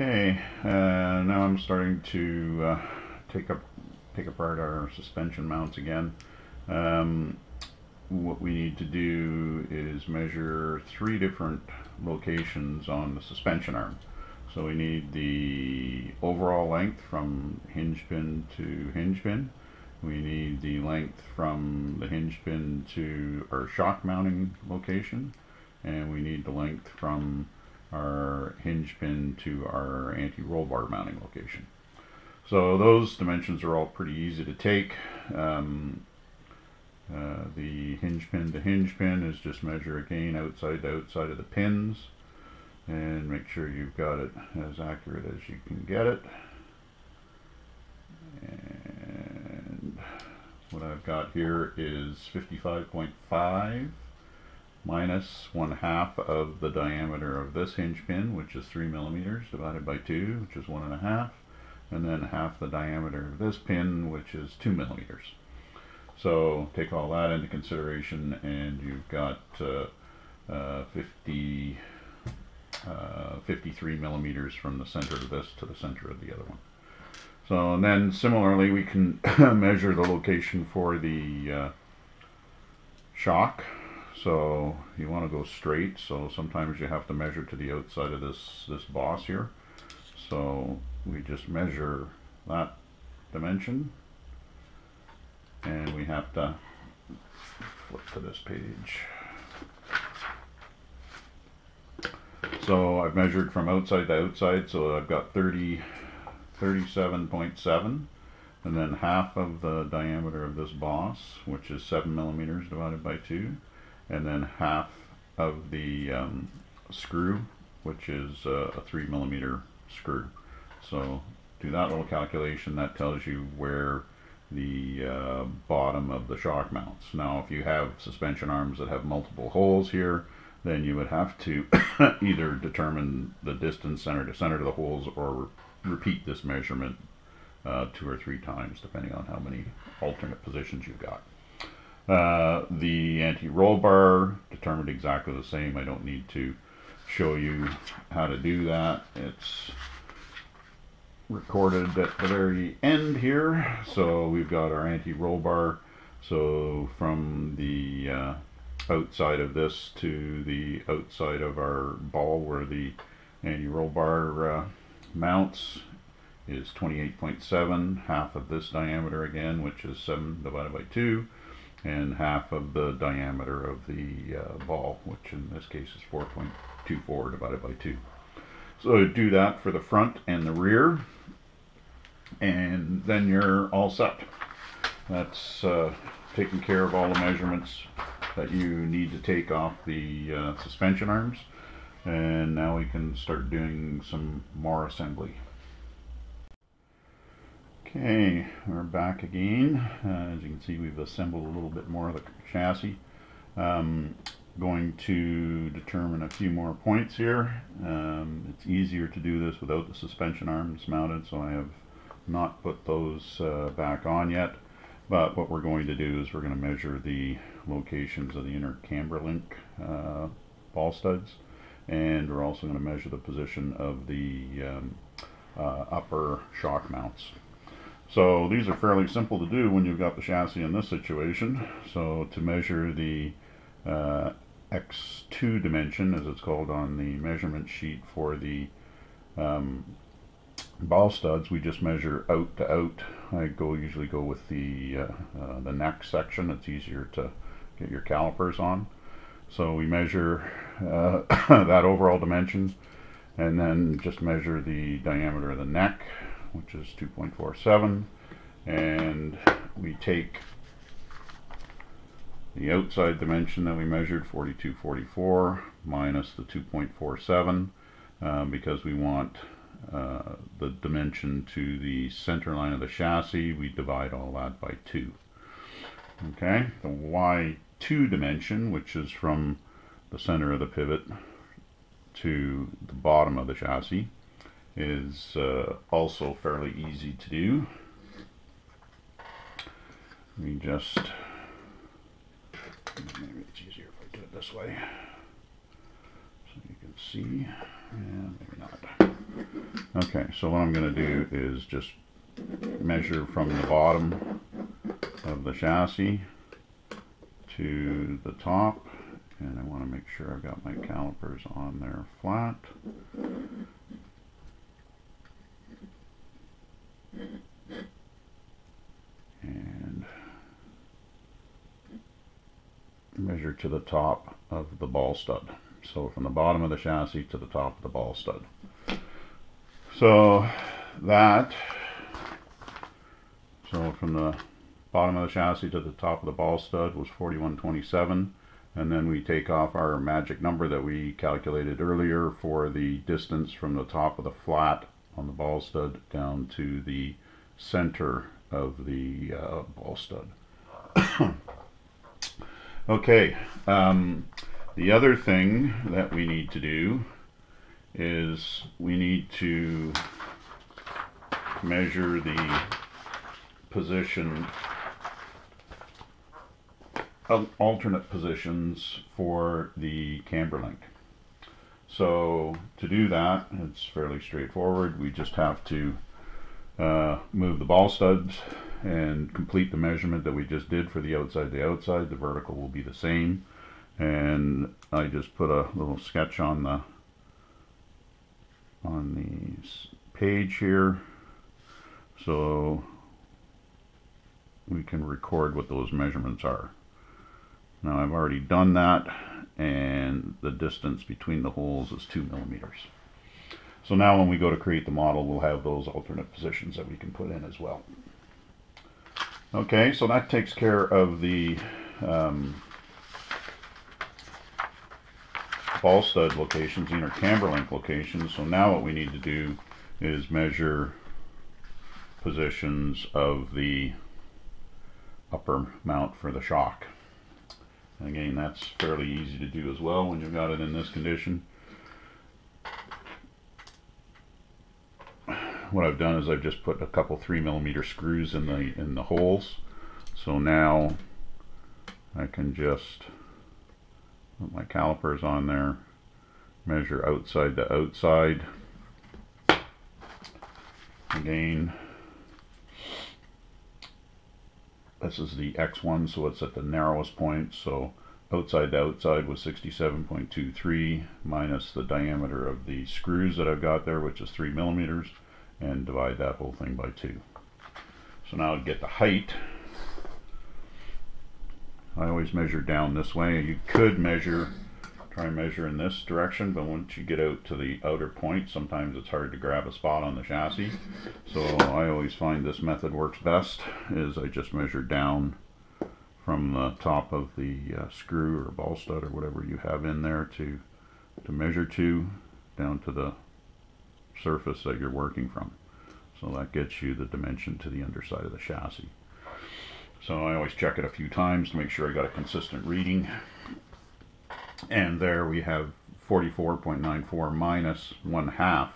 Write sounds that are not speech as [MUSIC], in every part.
Okay, uh, now I'm starting to uh, take up take apart our suspension mounts again. Um, what we need to do is measure three different locations on the suspension arm. So we need the overall length from hinge pin to hinge pin. We need the length from the hinge pin to our shock mounting location. And we need the length from our hinge pin to our anti-roll bar mounting location. So those dimensions are all pretty easy to take. Um, uh, the hinge pin to hinge pin is just measure again outside to outside of the pins and make sure you've got it as accurate as you can get it. And what I've got here is 55.5 minus one half of the diameter of this hinge pin, which is three millimeters divided by two, which is one and a half and then half the diameter of this pin which is 2 millimeters. So take all that into consideration and you've got uh, uh, 50, uh, 53 millimeters from the center of this to the center of the other one. So and then similarly we can [COUGHS] measure the location for the uh, shock. So you want to go straight so sometimes you have to measure to the outside of this, this boss here. So we just measure that dimension and we have to flip to this page. So I've measured from outside to outside so I've got 30, 37.7 and then half of the diameter of this boss which is 7 millimeters divided by 2 and then half of the um, screw which is uh, a 3 millimeter screw. So do that little calculation, that tells you where the uh, bottom of the shock mounts. Now if you have suspension arms that have multiple holes here, then you would have to [COUGHS] either determine the distance center to center to the holes or re repeat this measurement uh, two or three times depending on how many alternate positions you've got. Uh, the anti-roll bar determined exactly the same. I don't need to show you how to do that. It's recorded at the very end here. So we've got our anti-roll bar. So from the uh, outside of this to the outside of our ball where the anti-roll bar uh, mounts is 28.7, half of this diameter again, which is 7 divided by 2, and half of the diameter of the uh, ball, which in this case is 4.24 divided by 2. So do that for the front and the rear and then you're all set. That's uh, taking care of all the measurements that you need to take off the uh, suspension arms and now we can start doing some more assembly. Okay, we're back again. Uh, as you can see we've assembled a little bit more of the chassis. Um, going to determine a few more points here. Um, it's easier to do this without the suspension arms mounted so I have not put those uh, back on yet but what we're going to do is we're going to measure the locations of the inner camber link uh, ball studs and we're also going to measure the position of the um, uh, upper shock mounts. So these are fairly simple to do when you've got the chassis in this situation. So to measure the uh, X2 dimension as it's called on the measurement sheet for the um, ball studs we just measure out to out. I go usually go with the uh, uh, the neck section. It's easier to get your calipers on. So we measure uh, [COUGHS] that overall dimension and then just measure the diameter of the neck which is 2.47 and we take the outside dimension that we measured 4244 minus the 2.47 um, because we want uh, the dimension to the center line of the chassis, we divide all that by 2. Okay, the Y2 dimension, which is from the center of the pivot to the bottom of the chassis, is uh, also fairly easy to do. We just, maybe it's easier if I do it this way, so you can see. and maybe not. Okay, so what I'm going to do is just measure from the bottom of the chassis to the top and I want to make sure I've got my calipers on there flat. And measure to the top of the ball stud. So from the bottom of the chassis to the top of the ball stud. So that, so from the bottom of the chassis to the top of the ball stud was 4127 and then we take off our magic number that we calculated earlier for the distance from the top of the flat on the ball stud down to the center of the uh, ball stud. Okay, um, the other thing that we need to do is we need to measure the position alternate positions for the camber link. So to do that, it's fairly straightforward. We just have to uh, move the ball studs and complete the measurement that we just did for the outside the outside. The vertical will be the same. And I just put a little sketch on the on the page here so we can record what those measurements are. Now I've already done that and the distance between the holes is two millimeters. So now when we go to create the model we'll have those alternate positions that we can put in as well. Okay, so that takes care of the um, ball stud locations, inner camber link locations. So now what we need to do is measure positions of the upper mount for the shock. Again, that's fairly easy to do as well when you've got it in this condition. What I've done is I've just put a couple three millimeter screws in the in the holes. So now I can just put my calipers on there, measure outside to outside. Again, this is the X1 so it's at the narrowest point so outside to outside was 67.23 minus the diameter of the screws that I've got there which is 3 millimeters and divide that whole thing by 2 so now to get the height. I always measure down this way. You could measure try and measure in this direction but once you get out to the outer point sometimes it's hard to grab a spot on the chassis. So I always find this method works best is I just measure down from the top of the uh, screw or ball stud or whatever you have in there to to measure to down to the surface that you're working from. So that gets you the dimension to the underside of the chassis. So I always check it a few times to make sure I got a consistent reading. And there we have 44.94 minus one half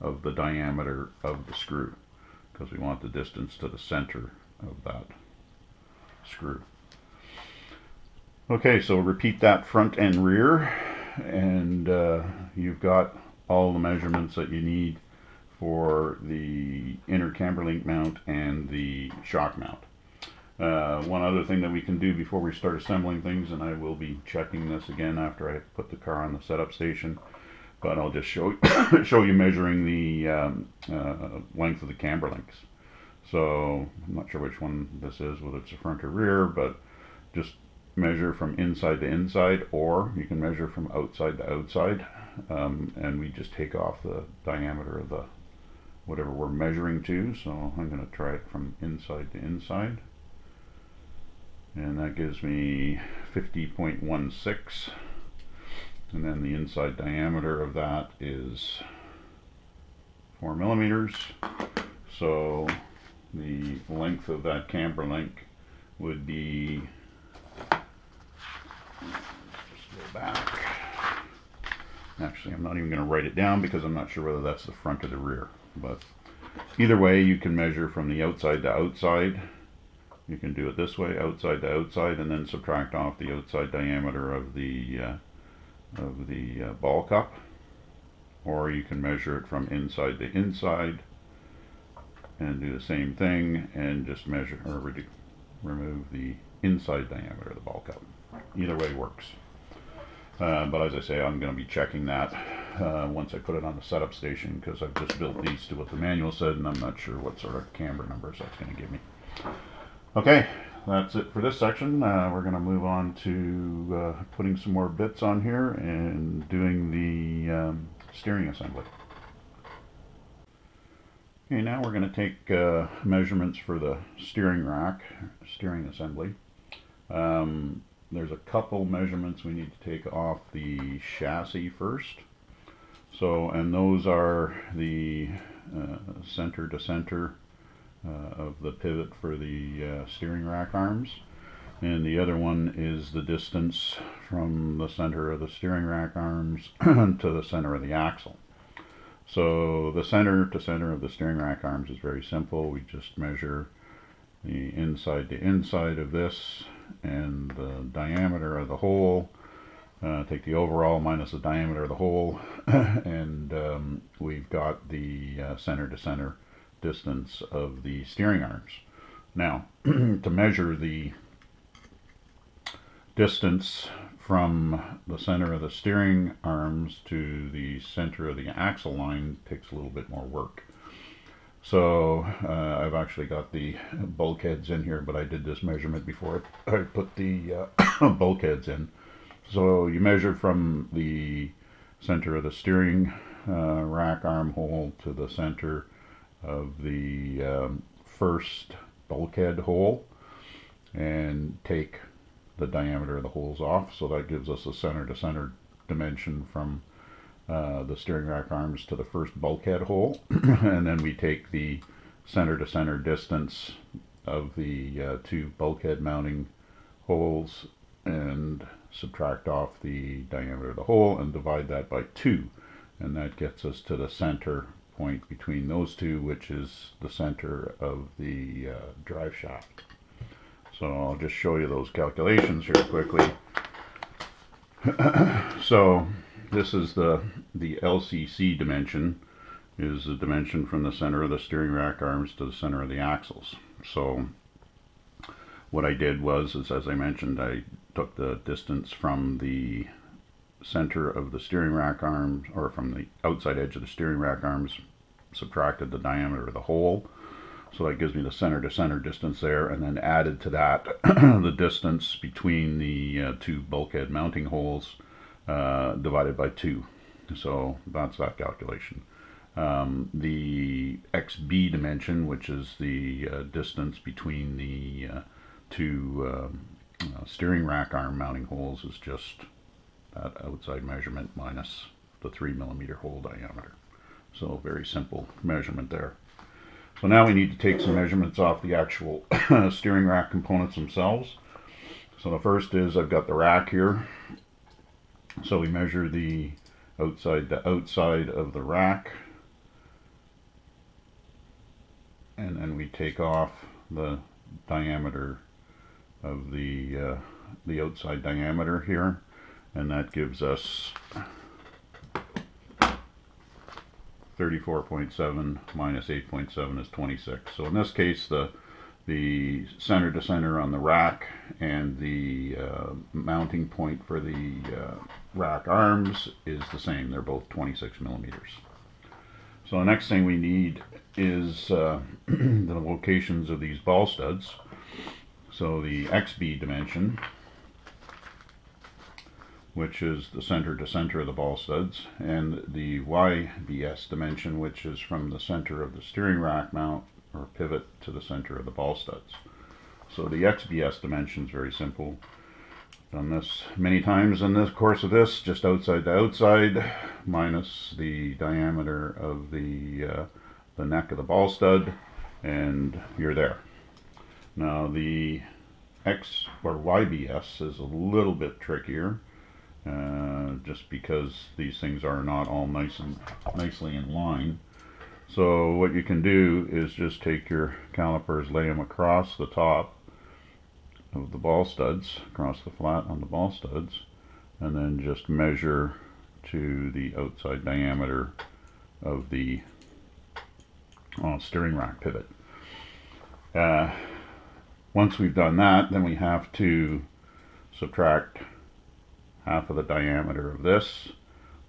of the diameter of the screw because we want the distance to the center of that screw. Okay, so repeat that front and rear and uh, you've got all the measurements that you need for the inner camber link mount and the shock mount. Uh, one other thing that we can do before we start assembling things, and I will be checking this again after I put the car on the setup station, but I'll just show, [COUGHS] show you measuring the um, uh, length of the camber links. So I'm not sure which one this is, whether it's a front or rear, but just measure from inside to inside, or you can measure from outside to outside, um, and we just take off the diameter of the whatever we're measuring to. So I'm going to try it from inside to inside. And that gives me 50.16 and then the inside diameter of that is 4 millimeters. So the length of that camber link would be just go back actually I'm not even going to write it down because I'm not sure whether that's the front or the rear but either way you can measure from the outside to outside you can do it this way, outside to outside, and then subtract off the outside diameter of the uh, of the uh, ball cup. or you can measure it from inside to inside and do the same thing and just measure or re remove the inside diameter of the ball cup. Either way works. Uh, but as I say, I'm going to be checking that uh, once I put it on the setup station because I've just built these to what the manual said and I'm not sure what sort of camber numbers that's going to give me. Okay, that's it for this section. Uh, we're going to move on to uh, putting some more bits on here and doing the um, steering assembly. Okay, now we're going to take uh, measurements for the steering rack, steering assembly. Um, there's a couple measurements we need to take off the chassis first. So, and those are the uh, center to center uh, of the pivot for the uh, steering rack arms. And the other one is the distance from the center of the steering rack arms [CLEARS THROAT] to the center of the axle. So the center to center of the steering rack arms is very simple. We just measure the inside to inside of this and the diameter of the hole. Uh, take the overall minus the diameter of the hole [LAUGHS] and um, we've got the uh, center to center distance of the steering arms. Now [CLEARS THROAT] to measure the distance from the center of the steering arms to the center of the axle line takes a little bit more work. So uh, I've actually got the bulkheads in here, but I did this measurement before I put the uh, [COUGHS] bulkheads in. So you measure from the center of the steering uh, rack arm hole to the center of the um, first bulkhead hole and take the diameter of the holes off. So that gives us a center to center dimension from uh, the steering rack arms to the first bulkhead hole. [CLEARS THROAT] and then we take the center to center distance of the uh, two bulkhead mounting holes and subtract off the diameter of the hole and divide that by two. And that gets us to the center point between those two, which is the center of the uh, drive shaft. So I'll just show you those calculations here quickly. [CLEARS THROAT] so this is the, the LCC dimension, is the dimension from the center of the steering rack arms to the center of the axles. So what I did was, is as I mentioned, I took the distance from the center of the steering rack arms, or from the outside edge of the steering rack arms, subtracted the diameter of the hole, so that gives me the center to center distance there and then added to that [CLEARS THROAT] the distance between the uh, two bulkhead mounting holes uh, divided by 2. So that's that calculation. Um, the XB dimension, which is the uh, distance between the uh, two um, uh, steering rack arm mounting holes, is just that outside measurement minus the 3 millimeter hole diameter. So very simple measurement there. So now we need to take some measurements off the actual [COUGHS] steering rack components themselves. So the first is I've got the rack here. So we measure the outside to outside of the rack. And then we take off the diameter of the uh, the outside diameter here and that gives us 34.7 minus 8.7 is 26. So in this case, the the center to center on the rack and the uh, mounting point for the uh, rack arms is the same. They're both 26 millimeters. So the next thing we need is uh, [CLEARS THROAT] the locations of these ball studs. So the XB dimension which is the center to center of the ball studs, and the YBS dimension, which is from the center of the steering rack mount or pivot to the center of the ball studs. So the XBS dimension is very simple. Done this many times in this course of this, just outside to outside, minus the diameter of the, uh, the neck of the ball stud, and you're there. Now the X or YBS is a little bit trickier uh, just because these things are not all nice and nicely in line. So what you can do is just take your calipers, lay them across the top of the ball studs, across the flat on the ball studs, and then just measure to the outside diameter of the uh, steering rack pivot. Uh, once we've done that, then we have to subtract half of the diameter of this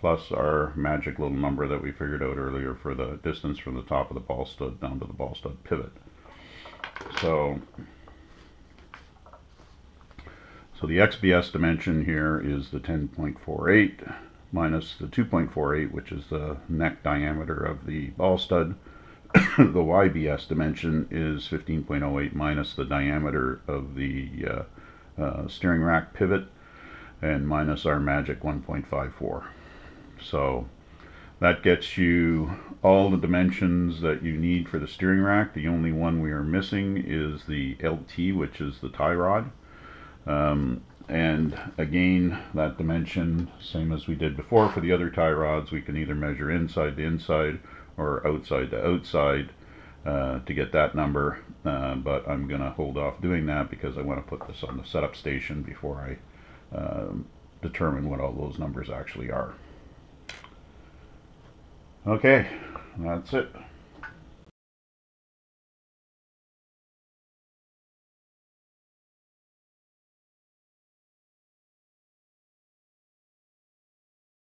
plus our magic little number that we figured out earlier for the distance from the top of the ball stud down to the ball stud pivot. So, so the XBS dimension here is the 10.48 minus the 2.48, which is the neck diameter of the ball stud. [COUGHS] the YBS dimension is 15.08 minus the diameter of the uh, uh, steering rack pivot and minus our magic 1.54. So that gets you all the dimensions that you need for the steering rack. The only one we are missing is the LT, which is the tie rod. Um, and again, that dimension, same as we did before for the other tie rods, we can either measure inside to inside or outside to outside uh, to get that number. Uh, but I'm going to hold off doing that because I want to put this on the setup station before I um, determine what all those numbers actually are. Okay, that's it.